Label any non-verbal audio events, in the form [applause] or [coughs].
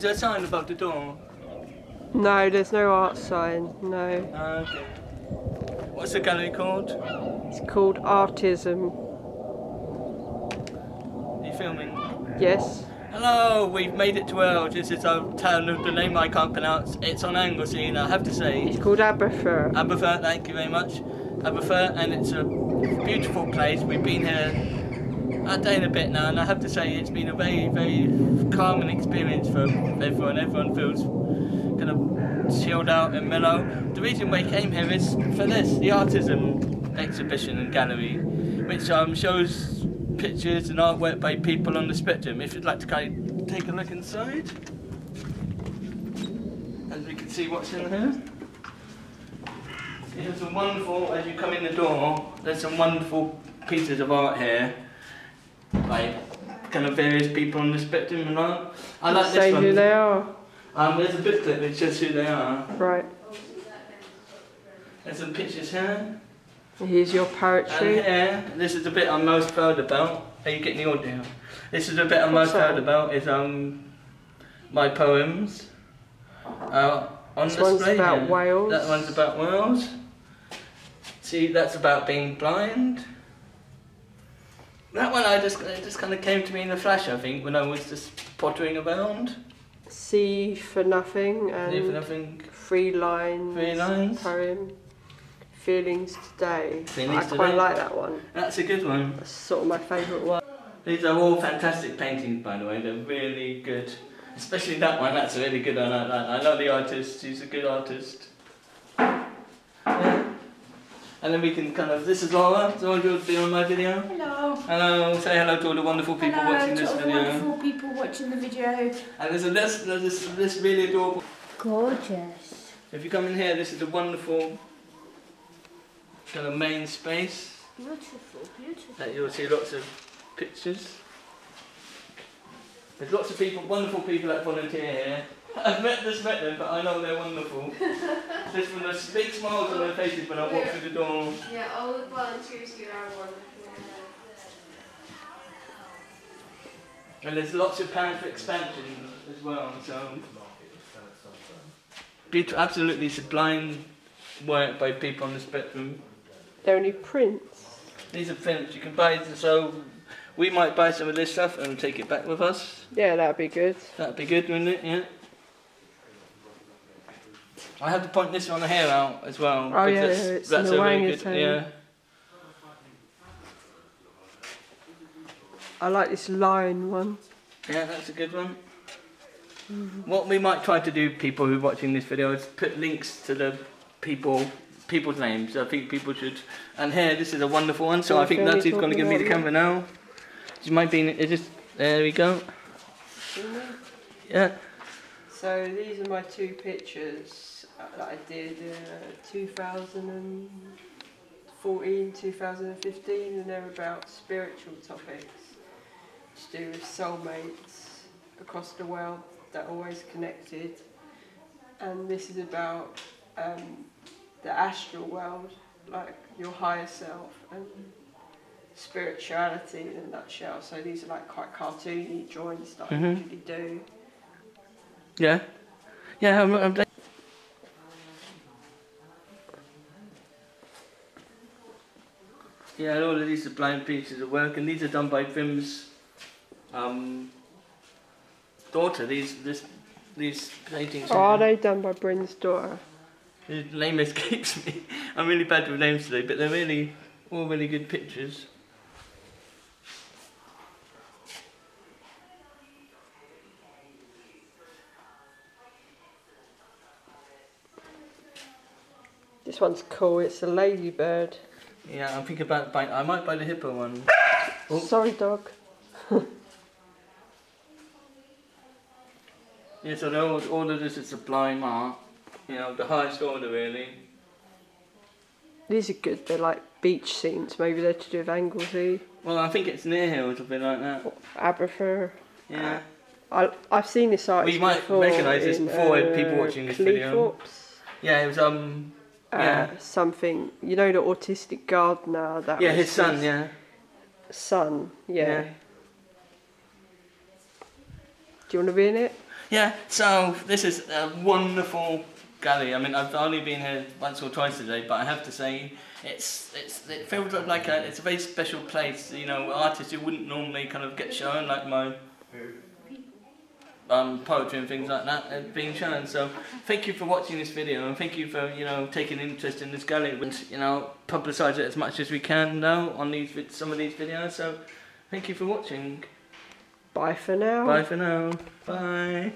Is there a sign above the door? No, there's no art sign. No, Ah, okay. What's the gallery called? it's called Artism. Are you filming? Yes. Hello, we've made it to Wales. This is a town of the name I can't pronounce. It's on Anglesey, and I have to say, It's called Aberffraw. Aberffraw, thank you very much. Aberffraw, and it's a beautiful place. We've been here a day and a bit now, and I have to say it's been a very, very calming experience for everyone. Everyone feels kind of chilled out and mellow. The reason we came here is for this, the Artism exhibition and gallery, which um, shows pictures and artwork by people on the spectrum. If you'd like to kind of take a look inside, as we can see what's in here. There's some wonderful, as you come in the door, there's some wonderful pieces of art here by kind of various people on the spectrum and art. I like Say this one. who they are. Um, there's a booklet which says who they are. Right. There's some pictures here. Here's your poetry. And here, this is the bit I'm most proud about. Are you getting the audio? This is the bit I'm most that? proud about is um my poems. Uh, on This one's display about here. Wales. That one's about Wales. See, that's about being blind. That one I just it just kind of came to me in a flash. I think when I was just pottering around. See for nothing If and nothing. three lines. Three lines. Poem. Feelings today. Feelings I quite like that one. That's a good one. That's sort of my favourite one. These are all fantastic paintings, by the way. They're really good. Especially that one. That's a really good one. I, I, I know the artist. He's a good artist. Yeah. And then we can kind of. This is Laura. Laura, you'll be on my video. Hello. Hello. Say hello to all the wonderful people Hello watching to this all the video. wonderful people watching the video. And there's a this, there's this, this really adorable. Gorgeous. If you come in here, this is the wonderful kind of main space Beautiful, beautiful. that you'll see lots of pictures. There's lots of people, wonderful people that volunteer here. [laughs] I've met, just met them, but I know they're wonderful. [laughs] just from the big smiles on their faces when I walk through the door. Yeah, all the volunteers here are wonderful. And there's lots of plans for expansion as well, so. Beautiful, absolutely sublime work by people on the spectrum. They're only prints. These are prints you can buy, so we might buy some of this stuff and take it back with us. Yeah, that'd be good. That'd be good, wouldn't it? Yeah. I have to point this one here out as well. Oh, yeah, that's, it's that's a really good. Yeah. I like this lion one. Yeah, that's a good one. What we might try to do, people who are watching this video, is put links to the people, people's names. I think people should. And here, this is a wonderful one. So Can I think you going to give me the camera now. It might be. It just. There we go. Yeah. So these are my two pictures that I did uh, 2014, 2015 and they're about spiritual topics to do with soulmates across the world that are always connected and this is about um, the astral world like your higher self and spirituality in a nutshell so these are like quite cartoony drawings that I Mhm. usually do Yeah. Yeah. I'm, I'm, yeah, all of these are blind pieces of work, and these are done by Vim's um, daughter. These, this, these paintings. Oh, are they done by Bryn's daughter? His name escapes me. I'm really bad with names today, but they're really all really good pictures. This one's cool. It's a ladybird. Yeah, I'm thinking about buying. I might buy the hippo one. Oh. [coughs] Sorry, dog. Yeah, so they're all, all of this is sublime art. You know, the highest order really. These are good. They're like beach scenes. Maybe they're to do with Anglesey, Well, I think it's near here or something like that. or Aberffraw. Yeah. I, I've seen this artist We might before recognise this before uh, people watching this video. Cleethorpes. Yeah, it was um. Uh, Yeah. something. You know the autistic gardener. That Yeah, his son. Yeah. Son. Yeah. Yeah. Do you want to be in it? Yeah, so this is a wonderful gallery. I mean, I've only been here once or twice today, but I have to say, it's it's it feels like a it's a very special place. You know, artists who wouldn't normally kind of get shown, like my um, poetry and things like that, are being shown. So, thank you for watching this video, and thank you for you know taking interest in this gallery. And you know, publicise it as much as we can now on these some of these videos. So, thank you for watching. Bye for now. Bye for now. Bye.